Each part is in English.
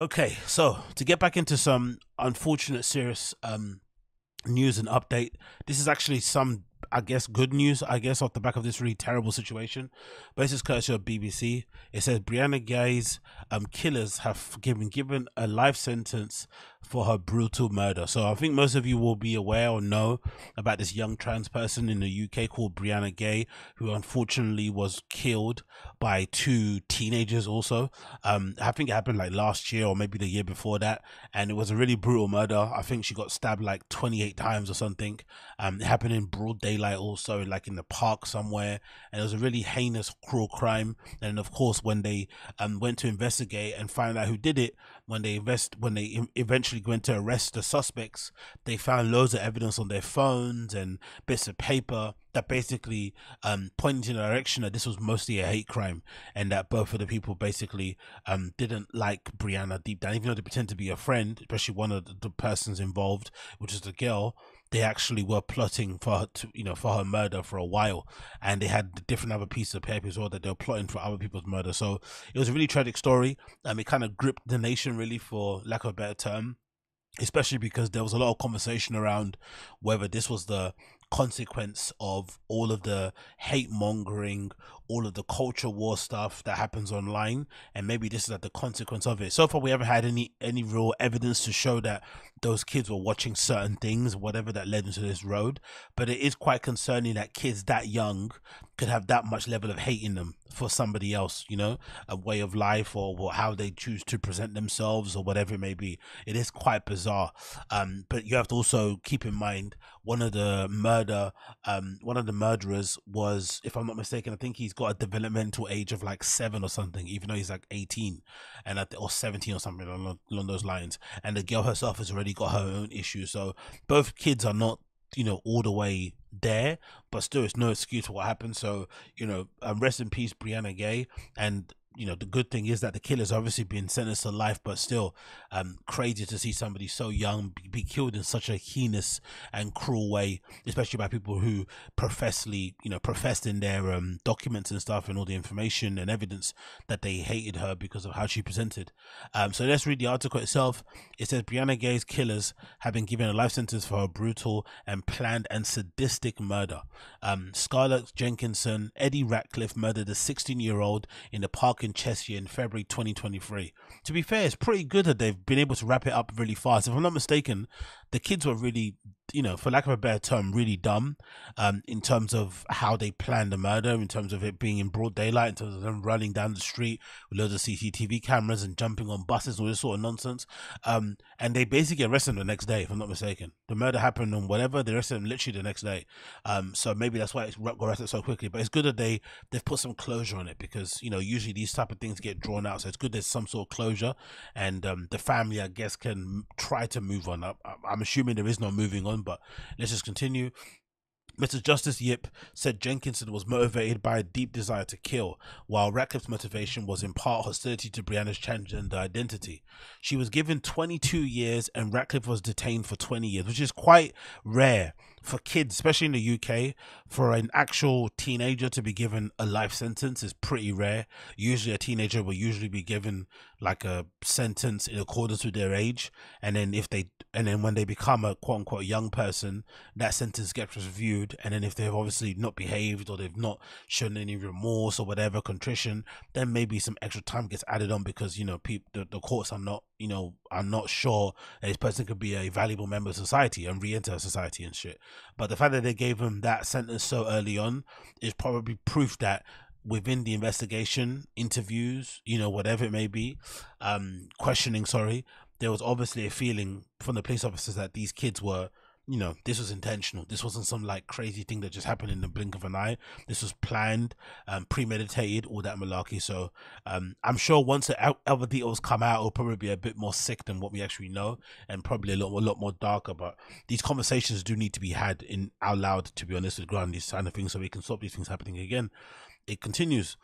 Okay, so to get back into some unfortunate, serious um, news and update, this is actually some, I guess, good news. I guess off the back of this really terrible situation, but this is courtesy of BBC. It says Brianna Ghey's um, killers have given given a life sentence for her brutal murder. So I think most of you will be aware or know about this young trans person in the UK called Brianna Ghey, who unfortunately was killed by two teenagers also. Um, I think it happened like last year or maybe the year before that. And it was a really brutal murder. I think she got stabbed like 28 times or something. Um, it happened in broad daylight also, like in the park somewhere. And it was a really heinous, cruel crime. And of course, when they um, went to investigate and find out who did it, when they invest, when they eventually went to arrest the suspects, they found loads of evidence on their phones and bits of paper that basically um, pointed in the direction that this was mostly a hate crime and that both of the people basically um, didn't like Brianna deep down, even though they pretend to be a friend, especially one of the, persons involved, which is the girl they actually were plotting for her to, you know for her murder for a while. And they had different other pieces of paper as well that they were plotting for other people's murder. So it was a really tragic story. Um it kind of gripped the nation really for lack of a better term especially because there was a lot of conversation around whether this was the consequence of all of the hate mongering, all of the culture war stuff that happens online, and maybe this is like the consequence of it. So far, we haven't had any any real evidence to show that those kids were watching certain things, whatever that led into this road. But it is quite concerning that kids that young could have that much level of hate in them for somebody else, you know, a way of life or how they choose to present themselves or whatever it may be. It is quite bizarre. Um, but you have to also keep in mind one of the murder, um, one of the murderers was, if I'm not mistaken, I think he's got a developmental age of like seven or something, even though he's like 18 and at, or 17 or something along, along those lines. And the girl herself has already got her own issues. So both kids are not you know all the way there but still it's no excuse for what happened so you know um, rest in peace brianna Ghey. and you know the good thing is that the killer's obviously been sentenced to life but still um crazy to see somebody so young be, killed in such a heinous and cruel way especially by people who professly you know professed in their um documents and stuff and all the information and evidence that they hated her because of how she presented. Um so let's read the article itself. It says brianna Ghey's killers have been given a life sentence for her brutal and planned and sadistic murder. Um scarlett jenkinson eddie ratcliffe murdered a 16 year old in the park in Cheshire in February 2023. To be fair, it's pretty good that they've been able to wrap it up really fast. If I'm not mistaken, the kids were really you know, for lack of a better term, really dumb um, in terms of how they planned the murder, in terms of it being in broad daylight, in terms of them running down the street with loads of CCTV cameras and jumping on buses, all this sort of nonsense. Um, and they basically arrested them the next day, if I'm not mistaken. The murder happened on whatever, they arrested them literally the next day. Um, so maybe that's why it's arrested so quickly. But it's good that they, they've put some closure on it because, you know, usually these type of things get drawn out. So it's good there's some sort of closure and um, the family, I guess, can try to move on. I, I'm assuming there is no moving on but let's just continue. Mr. Justice Yip said Jenkinson was motivated by a deep desire to kill, while Ratcliffe's motivation was in part hostility to Brianna's transgender identity. She was given 22 years and Ratcliffe was detained for 20 years, which is quite rare for kids, especially in the UK, for an actual teenager to be given a life sentence is pretty rare. Usually, a teenager will usually be given like a sentence in accordance with their age, and then if they and then when they become a quote unquote young person, that sentence gets reviewed, and then if they've obviously not behaved or they've not shown any remorse or whatever contrition, then maybe some extra time gets added on because you know people the, the courts are not you know are not sure this person could be a valuable member of society and re-enter society and shit. But the fact that they gave him that sentence so early on is probably proof that within the investigation, interviews, you know, whatever it may be, um, questioning, sorry, there was obviously a feeling from the police officers that these kids were you know, this was intentional. This wasn't some like crazy thing that just happened in the blink of an eye. This was planned, um, premeditated, all that malarkey. So, um, I'm sure once the other details come out, it'll probably be a bit more sick than what we actually know, and probably a lot, a lot more darker. But these conversations do need to be had in out loud, to be honest, with ground these kind of things, so we can stop these things happening again. It continues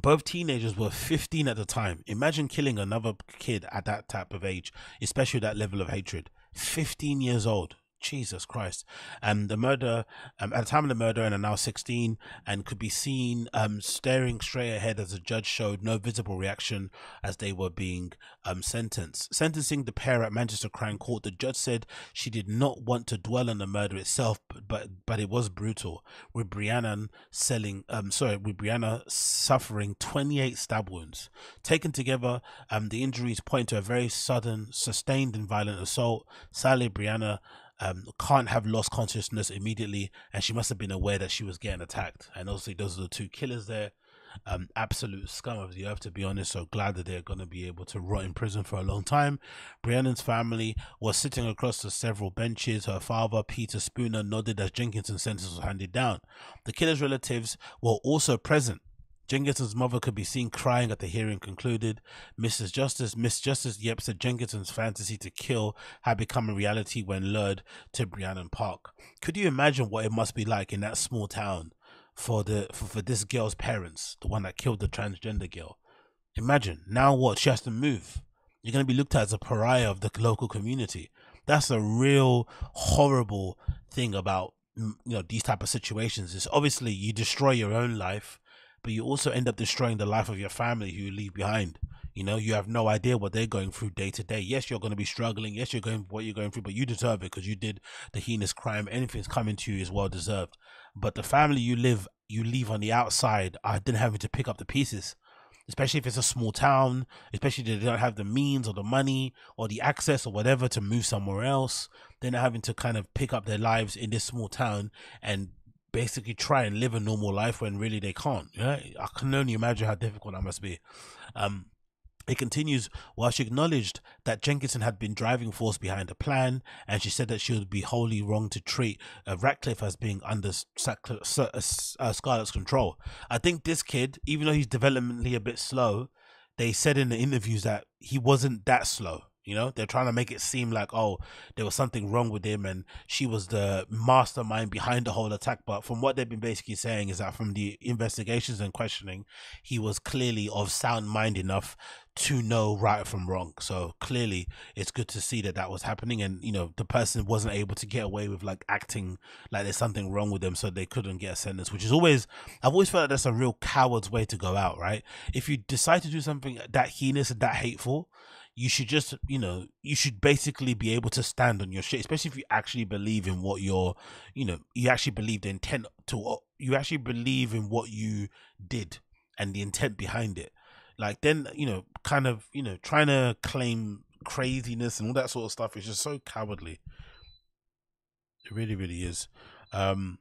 both teenagers were 15 at the time. Imagine killing another kid at that type of age, especially that level of hatred. 15 years old Jesus Christ. And the murder, um, at the time of the murder, and are now 16 and could be seen um, staring straight ahead as the judge showed no visible reaction as they were being um, sentenced. Sentencing the pair at Manchester Crown Court, the judge said she did not want to dwell on the murder itself, but but, but it was brutal, with Brianna selling, um, sorry, with Brianna suffering 28 stab wounds. Taken together, um, the injuries point to a very sudden, sustained, and violent assault. Sadly, Brianna um, can't have lost consciousness immediately, and she must have been aware that she was getting attacked. And obviously, those are the two killers there. Um, absolute scum of the earth, to be honest. So glad that they're going to be able to rot in prison for a long time. Brianna's family was sitting across the several benches. Her father, Peter Spooner, nodded as Jenkinson's sentence was handed down. The killer's relatives were also present Jenkinson's mother could be seen crying at the hearing concluded. Mrs. Justice, Miss Justice Yep said Jenkinson's fantasy to kill had become a reality when lured to Brianna Park. Could you imagine what it must be like in that small town for the for, for this girl's parents, the one that killed the transgender girl? Imagine now what she has to move. You're going to be looked at as a pariah of the local community. That's a real horrible thing about you know these type of situations. Is obviously you destroy your own life but you also end up destroying the life of your family who you leave behind. You know, you have no idea what they're going through day to day. Yes, you're going to be struggling. Yes, you're going what you're going through, but you deserve it because you did the heinous crime. Anything's coming to you is well deserved. But the family you live, you leave on the outside, are then having to pick up the pieces. Especially if it's a small town, especially if they don't have the means or the money or the access or whatever to move somewhere else. Then having to kind of pick up their lives in this small town and basically try and live a normal life when really they can't. Yeah, I can only imagine how difficult that must be. Um, it continues while she acknowledged that Jenkinson had been driving force behind the plan, and she said that she would be wholly wrong to treat uh, Ratcliffe as being under uh, uh, Scarlett's control. I think this kid, even though he's developmentally a bit slow, they said in the interviews that he wasn't that slow. You know, they're trying to make it seem like, oh, there was something wrong with him and she was the mastermind behind the whole attack. But from what they've been basically saying is that from the investigations and questioning, he was clearly of sound mind enough to know right from wrong. So clearly, it's good to see that that was happening. And, you know, the person wasn't able to get away with like acting like there's something wrong with them. So they couldn't get a sentence, which is always, I've always felt like that's a real coward's way to go out, right? If you decide to do something that heinous and that hateful, you should just you know you should basically be able to stand on your shit especially if you actually believe in what you're you know you actually believe the intent to what you actually believe in what you did and the intent behind it. Like then you know kind of you know trying to claim craziness and all that sort of stuff is just so cowardly. It really really is. Um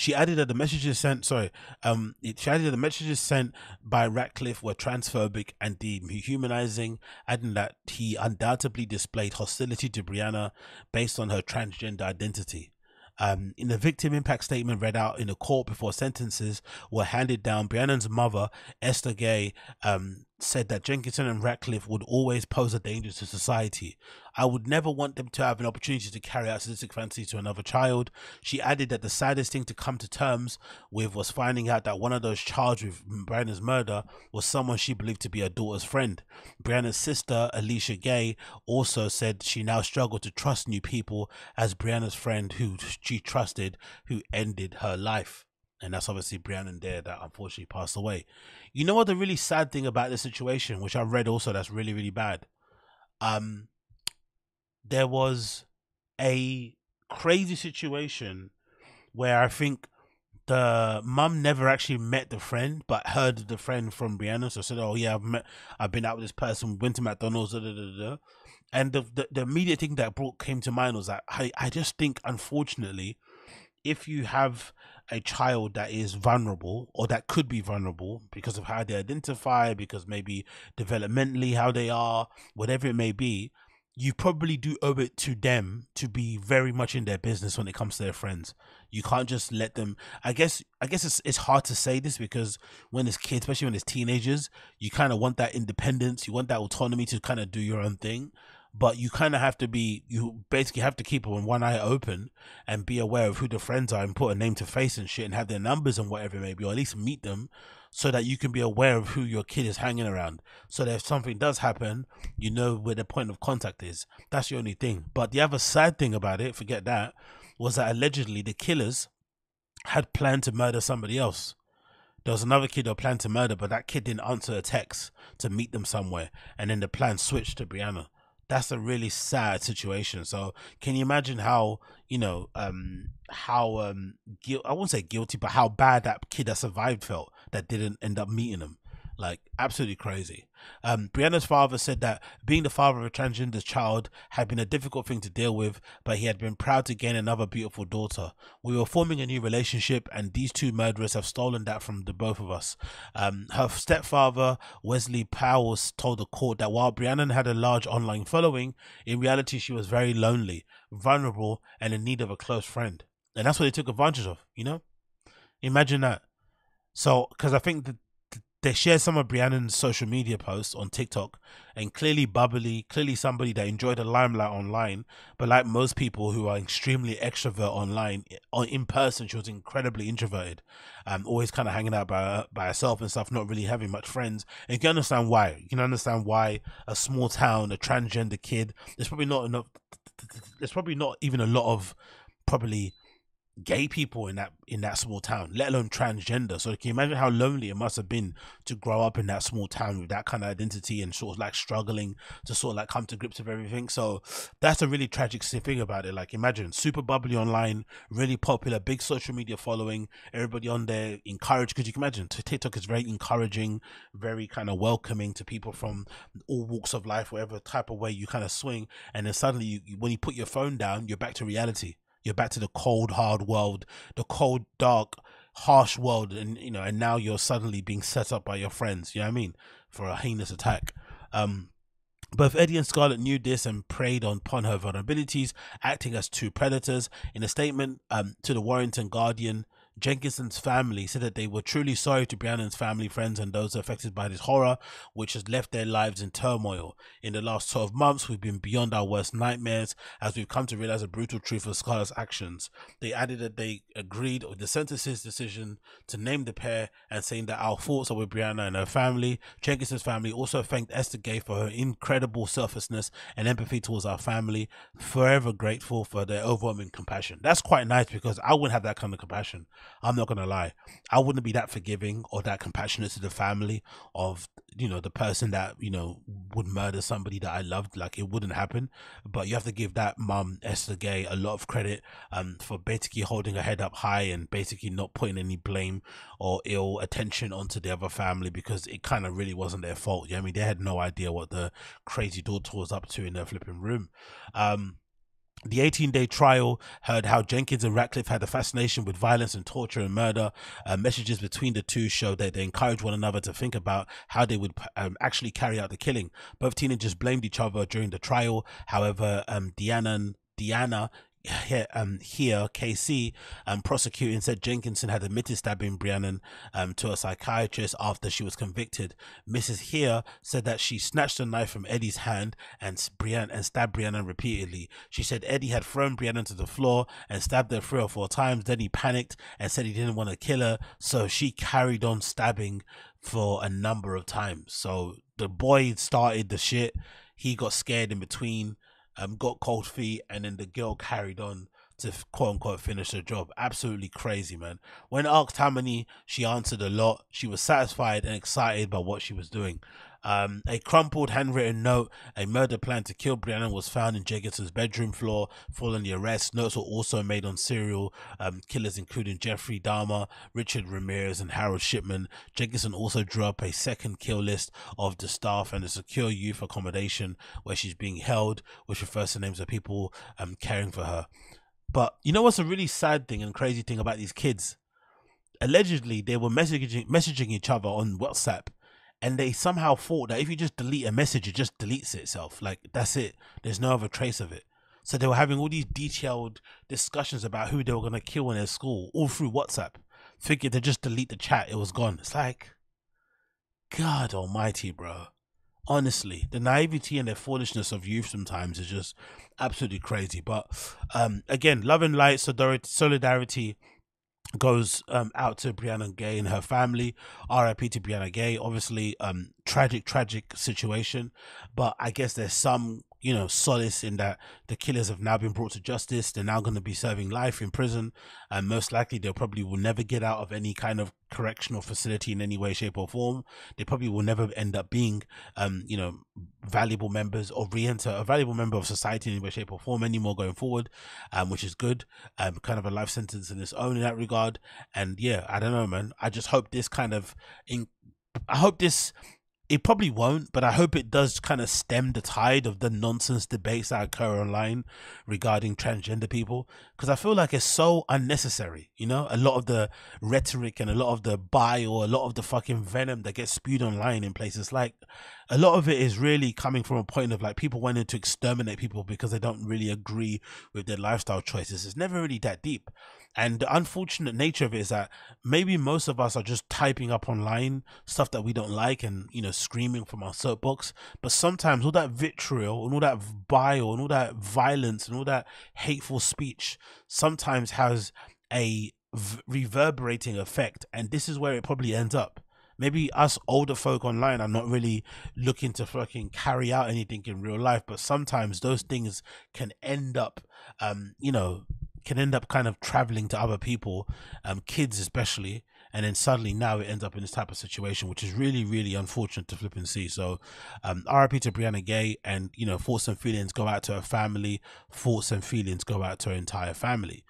she added that the messages sent, sorry, um, she added that the messages sent by Ratcliffe were transphobic and dehumanizing, adding that he undoubtedly displayed hostility to Brianna based on her transgender identity. Um, in the victim impact statement read out in the court before sentences were handed down, Brianna's mother, Esther Ghey, um, said that Jenkinson and Ratcliffe would always pose a danger to society. I would never want them to have an opportunity to carry out sadistic fantasy to another child. She added that the saddest thing to come to terms with was finding out that one of those charged with Brianna's murder was someone she believed to be her daughter's friend. Brianna's sister, Alicia Gay, also said she now struggled to trust new people as Brianna's friend who she trusted who ended her life and that's obviously Brianna there that unfortunately passed away. You know what the really sad thing about this situation, which I read also that's really, really bad? Um there was a crazy situation where I think the mum never actually met the friend, but heard the friend from Brianna. So said, "Oh yeah, I've met, I've been out with this person, went to McDonald's." Da, da, da. And the, the the immediate thing that brought came to mind was that I I just think, unfortunately, if you have a child that is vulnerable or that could be vulnerable because of how they identify, because maybe developmentally how they are, whatever it may be, you probably do owe it to them to be very much in their business when it comes to their friends. You can't just let them. I guess. I guess it's it's hard to say this because when it's kids, especially when it's teenagers, you kind of want that independence. You want that autonomy to kind of do your own thing but you kind of have to be you basically have to keep one eye open and be aware of who the friends are and put a name to face and shit and have their numbers and whatever it may be or at least meet them so that you can be aware of who your kid is hanging around. So that if something does happen, you know where the point of contact is. That's the only thing. But the other sad thing about it, forget that, was that allegedly the killers had planned to murder somebody else. There was another kid who planned to murder, but that kid didn't answer a text to meet them somewhere, and then the plan switched to Brianna. That's a really sad situation. So, can you imagine how you know um how um I won't say guilty, but how bad that kid that survived felt that didn't end up meeting him? Like absolutely crazy. Um, Brianna's father said that being the father of a transgender child had been a difficult thing to deal with, but he had been proud to gain another beautiful daughter. We were forming a new relationship, and these two murderers have stolen that from the both of us. Um, her stepfather, Wesley Powers, told the court that while Brianna had a large online following, in reality she was very lonely, vulnerable, and in need of a close friend. And that's what they took advantage of, you know? Imagine that. So, because I think that they shared some of Brianna's social media posts on TikTok and clearly bubbly, clearly somebody that enjoyed the limelight online. But like most people who are extremely extrovert online, in person, she was incredibly introverted, um, always kind of hanging out by, by herself and stuff, not really having much friends. And you can understand why. You can understand why a small town, a transgender kid, there's probably not enough, there's probably not even a lot of probably gay people in that in that small town, let alone transgender. So can you imagine how lonely it must have been to grow up in that small town with that kind of identity and sort of like struggling to sort of like come to grips with everything. So that's a really tragic thing about it. Like imagine super bubbly online, really popular, big social media following, everybody on there encouraged because you can imagine TikTok is very encouraging, very kind of welcoming to people from all walks of life, whatever type of way you kind of swing, and then suddenly you, when you put your phone down, you're back to reality you're back to the cold, hard world, the cold, dark, harsh world, and you know, and now you're suddenly being set up by your friends. You know what I mean? For a heinous attack. Um, both Eddie and Scarlett knew this and preyed upon her vulnerabilities, acting as two predators. In a statement um, to the Warrington Guardian, Jenkinson's family said that they were truly sorry to Brianna's family, friends, and those affected by this horror, which has left their lives in turmoil. In the last 12 months, we've been beyond our worst nightmares as we've come to realize the brutal truth of Scarlett's actions. They added that they agreed with the sentence's decision to name the pair and saying that our thoughts are with Brianna and her family. Jenkinson's family also thanked Esther Ghey for her incredible selflessness and empathy towards our family. Forever grateful for their overwhelming compassion. That's quite nice because I wouldn't have that kind of compassion. I'm not gonna lie, I wouldn't be that forgiving or that compassionate to the family of you know the person that you know would murder somebody that I loved. Like it wouldn't happen. But you have to give that mum Esther Ghey a lot of credit um for basically holding her head up high and basically not putting any blame or ill attention onto the other family because it kind of really wasn't their fault. You know I mean they had no idea what the crazy daughter was up to in their flipping room. Um the 18 day trial heard how Jenkins and Ratcliffe had a fascination with violence and torture and murder. Uh, messages between the two showed that they encouraged one another to think about how they would um, actually carry out the killing. Both teenagers blamed each other during the trial. However, um, Deanna, Deanna Heer, um, Heer KC um, prosecuting said Jenkinson had admitted stabbing Brianna um, to a psychiatrist after she was convicted. Mrs. Heer said that she snatched the knife from Eddie's hand and Brianna and stabbed Brianna repeatedly. She said Eddie had thrown Brianna to the floor and stabbed her three or four times. Then he panicked and said he didn't want to kill her, so she carried on stabbing for a number of times. So the boy started the shit. He got scared in between um, got cold feet, and then the girl carried on to quote unquote finish the job. Absolutely crazy, man. When asked how many, she answered a lot. She was satisfied and excited by what she was doing. Um, a crumpled handwritten note, a murder plan to kill Brianna was found in Jenkinson's bedroom floor following the arrest. Notes were also made on serial um, killers, including Jeffrey Dahmer, Richard Ramirez, and Harold Shipman. Jenkinson also drew up a second kill list of the staff and a secure youth accommodation where she's being held, which refers to names of people um, caring for her. But you know what's a really sad thing and crazy thing about these kids? Allegedly, they were messaging messaging each other on WhatsApp and they somehow thought that if you just delete a message, it just deletes itself. Like that's it. There's no other trace of it. So they were having all these detailed discussions about who they were gonna kill in their school, all through WhatsApp. Figured they just delete the chat, it was gone. It's like, God Almighty, bro. Honestly, the naivety and the foolishness of youth sometimes is just absolutely crazy. But um, again, love and light, solidarity goes um, out to Brianna Ghey and her family. R.I.P. to Brianna Ghey. Obviously, um, tragic, tragic situation. But I guess there's some, you know, solace in that the killers have now been brought to justice. They're now going to be serving life in prison, and most likely they probably will never get out of any kind of correctional facility in any way, shape, or form. They probably will never end up being, um, you know, valuable members or re-enter a valuable member of society in any way, shape, or form anymore going forward, um, which is good. Um, kind of a life sentence in its own in that regard. And yeah, I don't know, man. I just hope this kind of in I hope this it probably won't, but I hope it does kind of stem the tide of the nonsense debates that occur online regarding transgender people. Because I feel like it's so unnecessary, you know? A lot of the rhetoric and a lot of the bile, or a lot of the fucking venom that gets spewed online in places like a lot of it is really coming from a point of like people wanting to exterminate people because they don't really agree with their lifestyle choices. It's never really that deep. And the unfortunate nature of it is that maybe most of us are just typing up online stuff that we don't like and, you know, screaming from our soapbox. But sometimes all that vitriol and all that bile and all that violence and all that hateful speech sometimes has a reverberating effect. And this is where it probably ends up maybe us older folk online are not really looking to fucking carry out anything in real life, but sometimes those things can end up, um, you know, can end up kind of traveling to other people, um, kids especially, and then suddenly now it ends up in this type of situation, which is really, really unfortunate to flip and see. So, um, RIP to Brianna Ghey, and you know, thoughts and feelings go out to her family. Thoughts and feelings go out to her entire family.